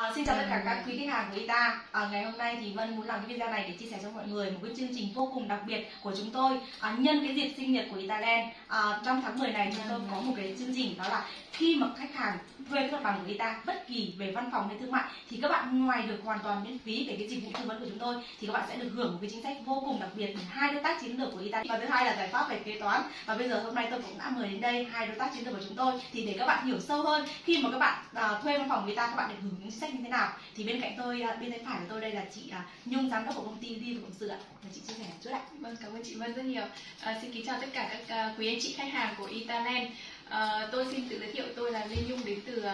À, xin chào tất cả các quý khách hàng của Ita. À, ngày hôm nay thì Vân muốn làm cái video này để chia sẻ cho mọi người một cái chương trình vô cùng đặc biệt của chúng tôi à, nhân cái dịp sinh nhật của Italand. À, trong tháng 10 này chúng tôi có một cái chương trình đó là khi mà khách hàng thuê cái mặt bằng của Ita bất kỳ về văn phòng hay thương mại thì các bạn ngoài được hoàn toàn miễn phí về cái dịch vụ tư vấn của chúng tôi thì các bạn sẽ được hưởng một cái chính sách vô cùng đặc biệt hai đối tác chiến lược của Ita và thứ hai là giải pháp về kế toán và bây giờ hôm nay tôi cũng đã mời đến đây hai đối tác chiến lược của chúng tôi thì để các bạn hiểu sâu hơn khi mà các bạn à, thuê văn phòng của Ita các bạn được hưởng những chính sách như thế nào thì bên cạnh tôi à, bên tay phải của tôi đây là chị à, Nhung giám đốc của công ty Liên Cộng sự ạ và chị chia sẻ một chút ạ Vâng, cảm ơn chị Vân rất nhiều. À, xin kính chào tất cả các à, quý anh chị khách hàng của Italand. Ờ, tôi xin tự giới thiệu tôi là Lê Nhung đến từ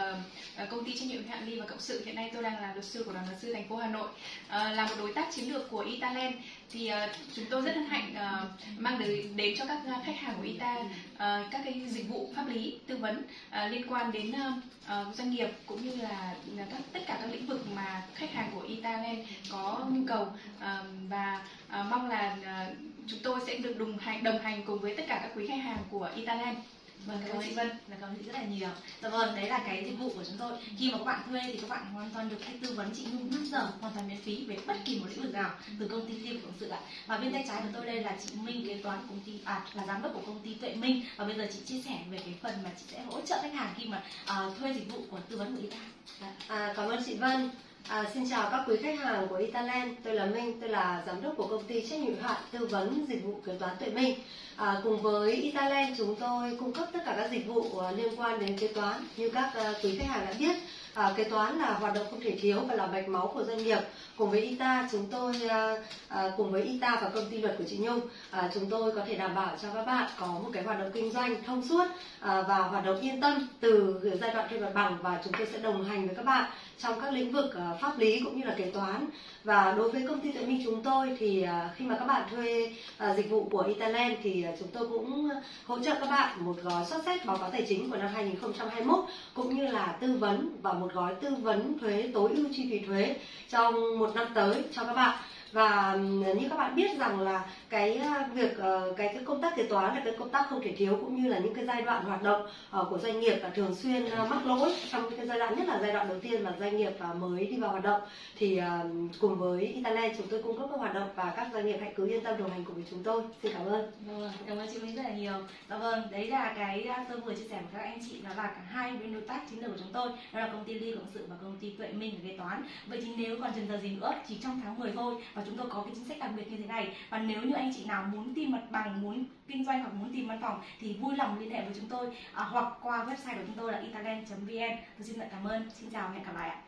uh, công ty trách nhiệm hữu hạn Ly và Cộng sự. Hiện nay tôi đang là luật sư của đoàn luật sư thành phố Hà Nội. uh, là một đối tác chiến lược của Italand thì uh, chúng tôi rất hân hạnh uh, mang đến, đến cho các khách hàng của Ita uh, các cái dịch vụ pháp lý tư vấn uh, liên quan đến uh, doanh nghiệp cũng như là, các tất cả các lĩnh vực mà khách hàng của Italand có nhu cầu uh, và uh, mong là uh, chúng tôi sẽ được đồng hành đồng hành cùng với tất cả các quý khách hàng của Italand. Vâng, cảm ơn chị Vân, và cảm ơn chị rất là nhiều. Dạ vâng, đấy là cái dịch vụ của chúng tôi. Khi mà các bạn thuê thì các bạn hoàn toàn được cách tư vấn chị Nhung năm giờ hoàn toàn miễn phí về bất kỳ một lĩnh vực nào từ công ty riêng Cộng sự ạ. Và bên tay trái của tôi đây là chị Minh kế toán công ty à là giám đốc của công ty Tuệ Minh và bây giờ chị chia sẻ về cái phần mà chị sẽ hỗ trợ khách hàng khi mà uh, thuê dịch vụ của tư vấn của Ita. Dạ. À, cảm ơn chị Vân. À, xin chào các quý khách hàng của Italand, tôi là Minh, tôi là giám đốc của công ty trách nhiệm hữu hạn tư vấn dịch vụ kế toán Tuệ Minh. À, cùng với Italand chúng tôi cung cấp tất cả các dịch vụ à, liên quan đến kế toán như các à, quý khách hàng đã biết. Ờ, à, kế toán là hoạt động không thể thiếu và là mạch máu của doanh nghiệp. Cùng với Ita chúng tôi à, cùng với Ita và công ty luật của chị Nhung, à, chúng tôi có thể đảm bảo cho các bạn có một cái hoạt động kinh doanh thông suốt à, và hoạt động yên tâm từ giai đoạn thuê mặt bằng và chúng tôi sẽ đồng hành với các bạn trong các lĩnh vực à, pháp lý cũng như là kế toán và đối với công ty Tuệ Minh chúng tôi thì à, khi mà các bạn thuê à, dịch vụ của Italand thì chúng tôi cũng hỗ trợ các bạn một gói xuất xét báo cáo tài chính của năm 2021 cũng như là tư vấn và một một gói tư vấn thuế, tối ưu chi phí thuế trong một năm tới cho các bạn. Và như các bạn biết rằng là cái ờ, việc ờ, cái cái công tác kế toán là cái công tác không thể thiếu cũng như là những cái giai đoạn hoạt động ờ, của doanh nghiệp là thường xuyên mắc lỗi trong cái giai đoạn, nhất là giai đoạn đầu tiên mà doanh nghiệp mới đi vào hoạt động. Thì cùng với Italy chúng tôi cung cấp các hoạt động và các doanh nghiệp hãy cứ yên tâm đồng hành cùng với chúng tôi. Xin cảm ơn. Vâng, cảm ơn chị Minh rất là nhiều. Dạ vâng đấy là cái à, tôi vừa chia sẻ với các anh chị đó là cả hai bên đối tác chiến lược của chúng tôi. Đó là công ty Ly Cộng sự và công ty Tuệ Minh về kế toán. Vậy thì nếu còn chần chờ gì nữa chỉ trong tháng 10 thôi và chúng tôi có cái chính sách đặc biệt như thế này. Và nếu như anh chị nào muốn tìm mặt bằng muốn kinh doanh hoặc muốn tìm văn phòng thì vui lòng liên hệ với chúng tôi à, hoặc qua website của chúng tôi là italand vn. Tôi xin cảm ơn. Xin chào và hẹn gặp lại ạ.